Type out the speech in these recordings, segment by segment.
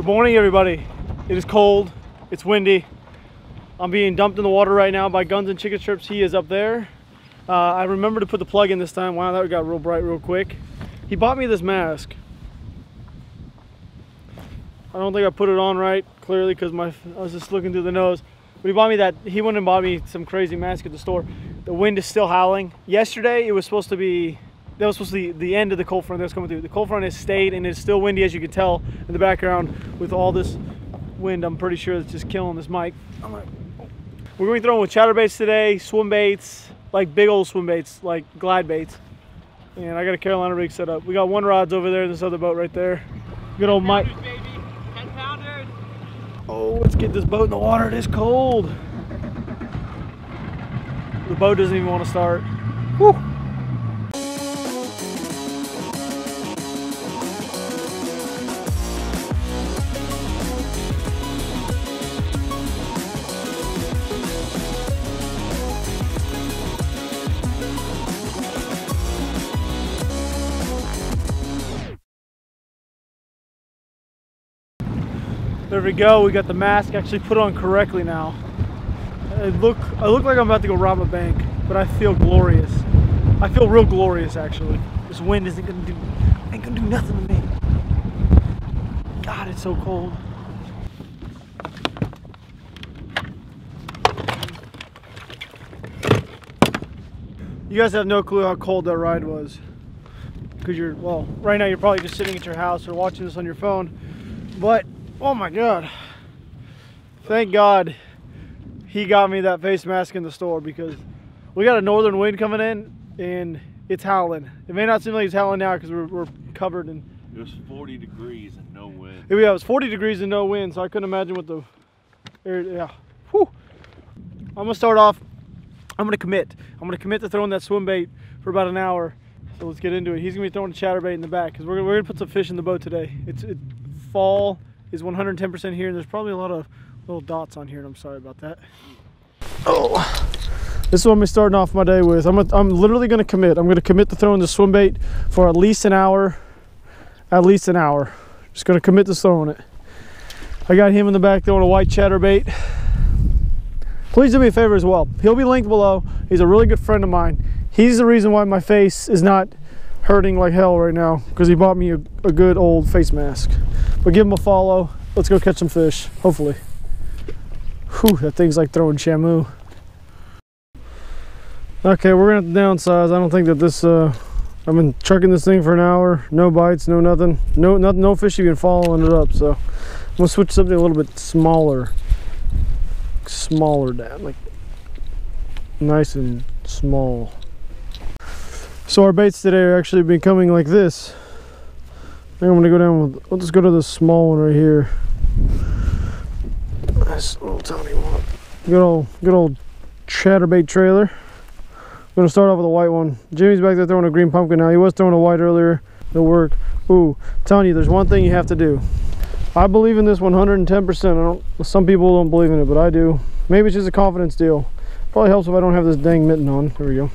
Good morning, everybody. It is cold. It's windy. I'm being dumped in the water right now by Guns and Chicken Strips. He is up there. Uh, I remember to put the plug in this time. Wow, that got real bright real quick. He bought me this mask. I don't think I put it on right clearly because my I was just looking through the nose. But he bought me that. He went and bought me some crazy mask at the store. The wind is still howling. Yesterday it was supposed to be. That was supposed to be the end of the cold front that was coming through. The cold front has stayed and it's still windy as you can tell in the background with all this wind. I'm pretty sure it's just killing this mic. Gonna, we're going to be throwing with chatterbaits today, swim baits, like big old swim baits, like glide baits. And I got a Carolina rig set up. We got one rods over there, in this other boat right there. Good old Mike. Oh, let's get this boat in the water. It is cold. The boat doesn't even want to start. Whew. There we go. We got the mask actually put on correctly now. I look, I look like I'm about to go rob a bank, but I feel glorious. I feel real glorious actually. This wind isn't gonna do, ain't gonna do nothing to me. God, it's so cold. You guys have no clue how cold that ride was. Because you're, well, right now you're probably just sitting at your house or watching this on your phone. But Oh my God. Thank God he got me that face mask in the store because we got a northern wind coming in and it's howling. It may not seem like it's howling now because we're, we're, covered in. It was 40 degrees and no wind. Yeah, it was 40 degrees and no wind, so I couldn't imagine what the air, yeah. Whew. I'm gonna start off, I'm gonna commit. I'm gonna commit to throwing that swim bait for about an hour. So let's get into it. He's gonna be throwing a chatterbait in the back because we're, we're gonna put some fish in the boat today. It's it, fall is 110% here and there's probably a lot of little dots on here and I'm sorry about that. Oh, this is what I'm starting off my day with. I'm, a, I'm literally gonna commit. I'm gonna commit to throwing the swim bait for at least an hour, at least an hour. Just gonna commit to throwing it. I got him in the back throwing a white chatterbait. Please do me a favor as well. He'll be linked below. He's a really good friend of mine. He's the reason why my face is not hurting like hell right now because he bought me a, a good old face mask. But give him a follow. Let's go catch some fish, hopefully. Whew, that thing's like throwing shamu. Okay, we're gonna downsize. I don't think that this, uh, I've been chucking this thing for an hour. No bites, no nothing. No, not, no fish even following it up. So I'm gonna switch something a little bit smaller. Smaller down, like nice and small. So our baits today are actually becoming like this. I think I'm gonna go down with, let's go to the small one right here. Nice little tiny one. Good old, good old chatterbait trailer. I'm gonna start off with a white one. Jimmy's back there throwing a green pumpkin now. He was throwing a white earlier. It'll work. Ooh, telling you, there's one thing you have to do. I believe in this 110%. I don't. Some people don't believe in it, but I do. Maybe it's just a confidence deal. Probably helps if I don't have this dang mitten on. There we go.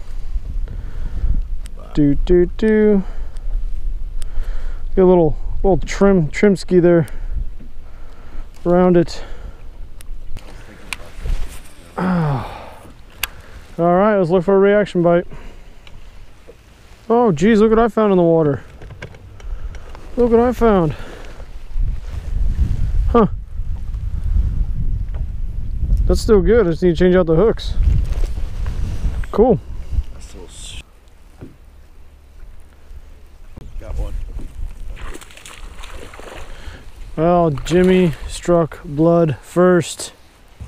Do do do. Get a little little trim trim ski there around it. All right, let's look for a reaction bite. Oh, geez, look what I found in the water. Look what I found. Huh. That's still good. I just need to change out the hooks. Cool. Well, Jimmy struck blood first.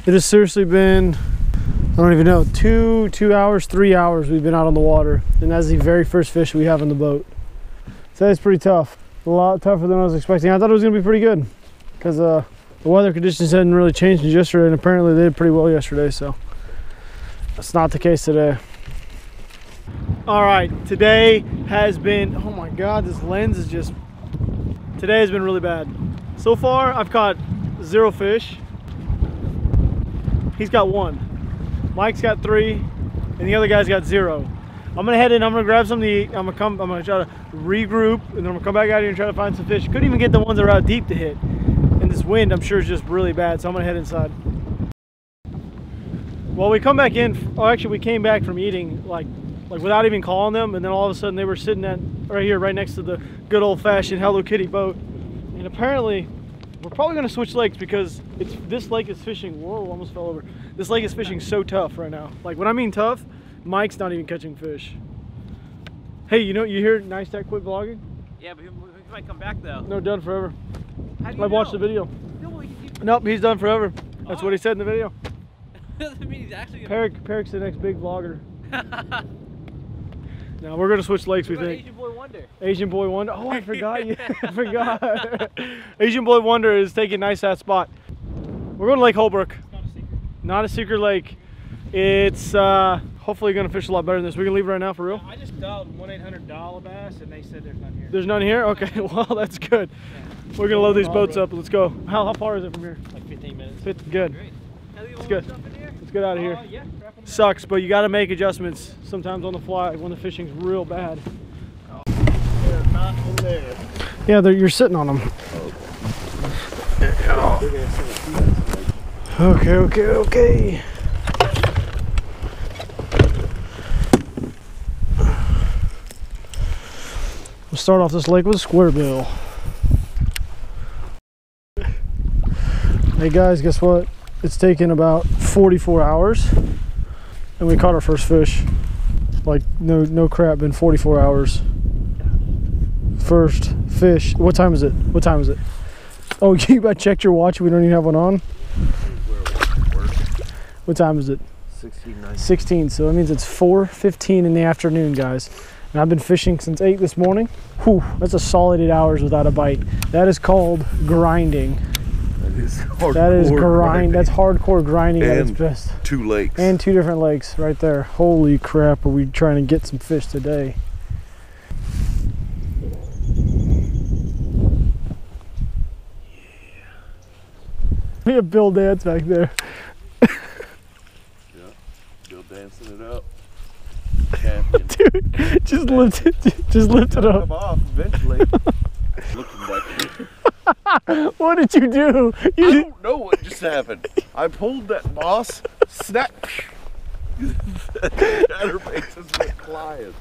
It has seriously been, I don't even know, two, two hours, three hours we've been out on the water. And that's the very first fish we have in the boat. So that's pretty tough. A lot tougher than I was expecting. I thought it was gonna be pretty good because uh, the weather conditions hadn't really changed yesterday and apparently they did pretty well yesterday. So that's not the case today. All right, today has been, oh my God, this lens is just, today has been really bad. So far, I've caught zero fish. He's got one. Mike's got three, and the other guy's got zero. I'm gonna head in, I'm gonna grab some to eat, I'm gonna come, I'm gonna try to regroup, and then I'm gonna come back out here and try to find some fish. Couldn't even get the ones that are out deep to hit. And this wind, I'm sure, is just really bad. So I'm gonna head inside. Well, we come back in. Oh, actually, we came back from eating like, like without even calling them, and then all of a sudden they were sitting at right here, right next to the good old-fashioned Hello Kitty boat. And apparently, we're probably gonna switch lakes because it's this lake is fishing. Whoa, almost fell over. This lake is fishing so tough right now. Like when I mean tough, Mike's not even catching fish. Hey, you know you hear Nice Tech quit vlogging? Yeah, but he, he might come back though. No, done forever. How do you I watched the video. No, well, you- Nope, he's done forever. That's what he oh. said in the video. doesn't mean he's actually gonna. The next big vlogger. Now we're gonna switch lakes. We What think. Asian Boy Wonder. Asian Boy Wonder. Oh, I forgot you. I forgot. Asian Boy Wonder is taking nice that spot. We're going to Lake Holbrook. Not a secret. Not a secret lake. It's uh, hopefully gonna fish a lot better than this. We can leave right now for real. I just dialed 1 800 Dollar Bass and they said there's none here. There's none here. Okay, well that's good. We're gonna load these boats up. Let's go. How, how far is it from here? like 15 minutes. Good. Great. Can I leave It's good. the stuff in here? Let's get out of here. Uh, yeah. Wrap 'em up. Sucks, but you got to make adjustments sometimes on the fly when the fishing's real bad. They're not in there. Yeah, they're, you're sitting on them. Okay, okay, okay. We'll start off this lake with a square bill. Hey guys, guess what? It's taken about 44 hours and we caught our first fish. Like no no crap, been 44 hours. First fish. What time is it? What time is it? Oh, you I checked your watch. We don't even have one on. What time is it? 16, 19. 16. So that means it's 4:15 in the afternoon, guys. And I've been fishing since 8 this morning. Whew, that's a solid 8 hours without a bite. That is called grinding. That is That is grind. grinding. That's hardcore grinding at its best. two lakes. And two different lakes right there. Holy crap, are we trying to get some fish today? Yeah. We have Bill Dance back there. yeah, Bill dancing it up. Dude, just lift it, just lift it up. him off eventually. Looking back. What did you do? I You did, don't know what just happened. I pulled that boss. Snap. Chatterbaits just went flying.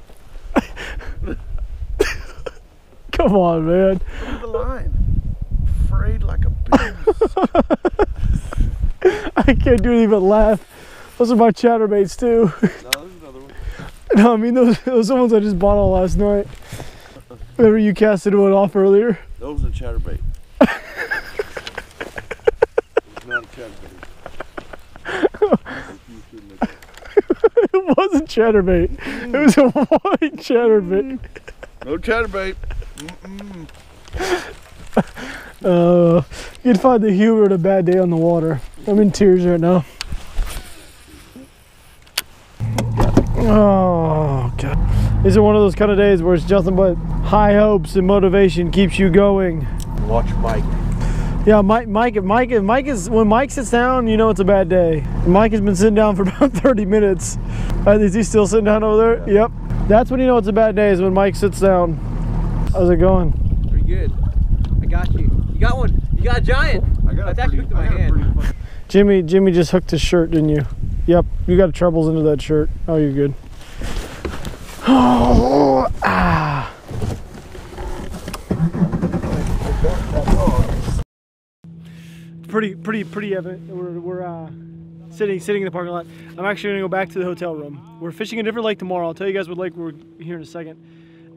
come on, man. The line. Afraid like a beast. I can't do anything but laugh. Those are my chatterbaits too. No, there's another one. No, I mean those those are the ones I just bought all last night. Remember you casted one off earlier? Those are chatterbait. It's not a chatterbait. You It wasn't chatterbait. It was a white chatterbait. No chatterbait. Mm-mm. Uh, you can find the humor in a bad day on the water. I'm in tears right now. Oh god. These are one of those kind of days where it's nothing but high hopes and motivation keeps you going. Watch Mike. Yeah, Mike, Mike, Mike, Mike is when Mike sits down, you know it's a bad day. Mike has been sitting down for about 30 minutes. Uh, is he still sitting down over there? Yep. That's when you know it's a bad day is when Mike sits down. How's it going? Pretty good. I got you. You got one. You got a giant. I got It's a actually hooked in my hand. Jimmy, Jimmy just hooked his shirt, didn't you? Yep. You got troubles into that shirt. Oh, you're good. Oh, Pretty, pretty, pretty evident. We're, we're uh, sitting, sitting in the parking lot. I'm actually gonna go back to the hotel room. We're fishing a different lake tomorrow. I'll tell you guys what lake we're here in a second,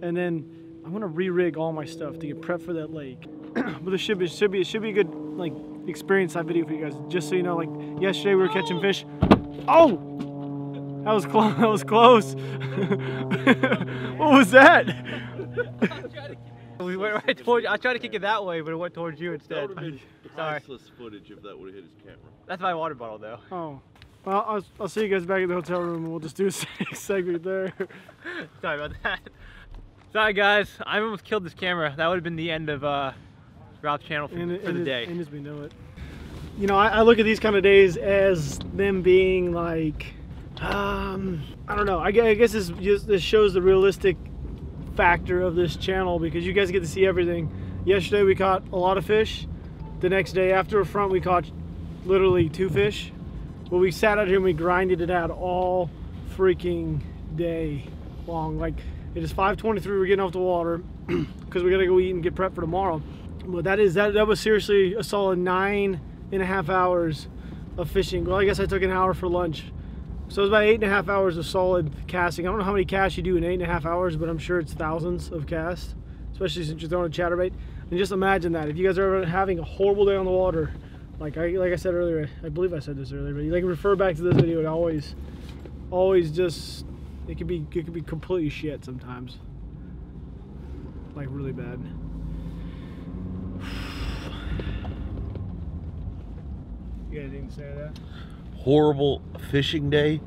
and then I'm gonna re-rig all my stuff to get prepped for that lake. but this should be, should be, it should be a good like experience that video for you guys. Just so you know, like yesterday we were catching fish. Oh, that was close. That was close. what was that? We went right towards you. I tried to kick it that way, but it went towards you That instead. would have been Sorry. priceless footage if that would have hit his camera. That's my water bottle, though. Oh. Well, I'll, I'll see you guys back in the hotel room and we'll just do a segment there. Sorry about that. Sorry, guys. I almost killed this camera. That would have been the end of uh, Rob's channel for, And, for and the it- day. And as we know it. You know, I, I look at these kind of days as them being like, um, I don't know. I, I guess this just this shows the realistic factor of this channel because you guys get to see everything. Yesterday we caught a lot of fish. the next day after a front we caught literally two fish. But we sat out here and we grinded it out all freaking day long. Like it is 5:23. We're getting off the water because we gotta go eat and get prepped for tomorrow. But that is that. That was seriously a solid nine and a half hours of fishing. Well, I guess I took an hour for lunch. So it was about eight and a half hours of solid casting. I don't know how many casts you do in eight and a half hours, but I'm sure it's thousands of casts, especially since you're throwing a chatterbait. And just imagine that if you guys are having a horrible day on the water, like I like I said earlier, I believe I said this earlier, but you like refer back to this video and always, always just it could be it could be completely shit sometimes, like really bad. You anything to say that? Horrible fishing day,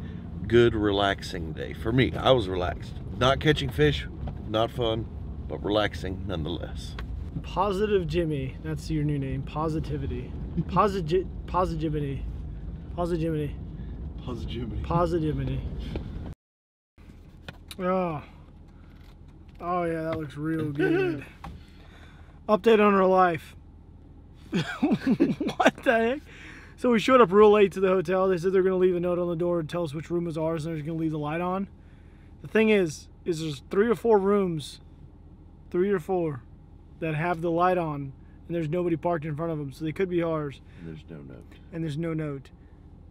good relaxing day. For me, I was relaxed. Not catching fish, not fun, but relaxing nonetheless. Positive Jimmy. That's your new name. Positivity. Posit positivity. Positivity. Positivity. Positivity. Oh. Oh yeah, that looks real good. Update on her life. what the heck? So we showed up real late to the hotel. They said they're gonna leave a note on the door and tell us which room is ours and they're gonna leave the light on. The thing is, is there's three or four rooms, three or four, that have the light on and there's nobody parked in front of them. So they could be ours And There's no note. and there's no note.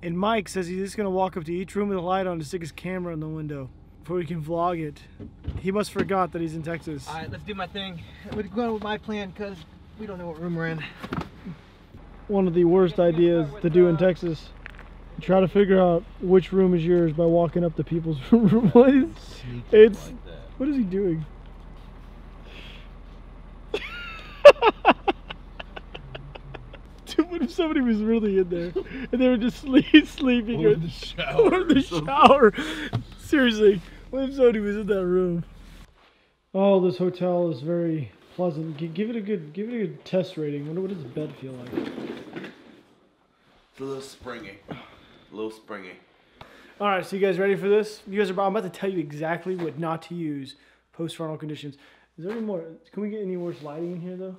And Mike says he's just gonna walk up to each room with a light on to stick his camera in the window before he can vlog it. He must forgot that he's in Texas. All right, let's do my thing. We're going with my plan because we don't know what room we're in. One of the worst ideas to do in Texas. Try to figure out which room is yours by walking up to people's room. What is, It's- like what is he doing? Dude, what if somebody was really in there and they were just sleep, sleeping Or or, the shower. or the shower? Seriously, what if somebody was in that room? Oh, this hotel is very pleasant. Gi- Give it a good, give it a good test rating. Wonder what does the bed feel like? It's a little springy. A little springy. All right, so you guys ready for this? You guys are. I'm about to tell you exactly what not to use post frontal conditions. Is there any more? Can we get any worse lighting in here though?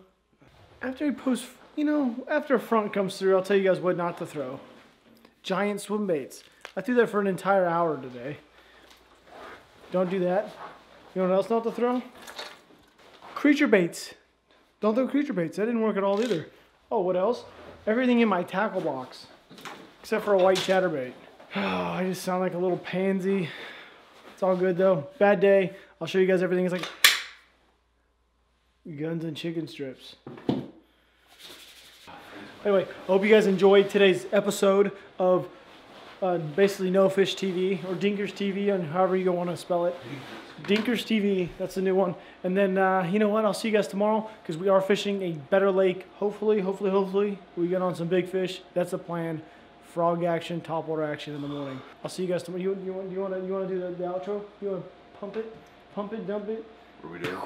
After we post, you know, after a front comes through, I'll tell you guys what not to throw. Giant swim baits. I threw that for an entire hour today. Don't do that. You know what else not to throw? Creature baits. Don't throw creature baits. That didn't work at all either. Oh, what else? Everything in my tackle box, except for a white chatterbait. Oh, I just sound like a little pansy. It's all good though. Bad day. I'll show you guys everything. It's like guns and chicken strips. Anyway, I hope you guys enjoyed today's episode of uh, basically No Fish TV or Dinkers TV, and however you want to spell it. Dinkers TV, that's the new one. And then, uh, you know what? I'll see you guys tomorrow because we are fishing a better lake. Hopefully, hopefully, hopefully, we get on some big fish. That's the plan. Frog action, topwater action in the morning. I'll see you guys tomorrow. You, you, you want to you want to do the, the outro? You want to pump it, pump it, dump it. What are we doing?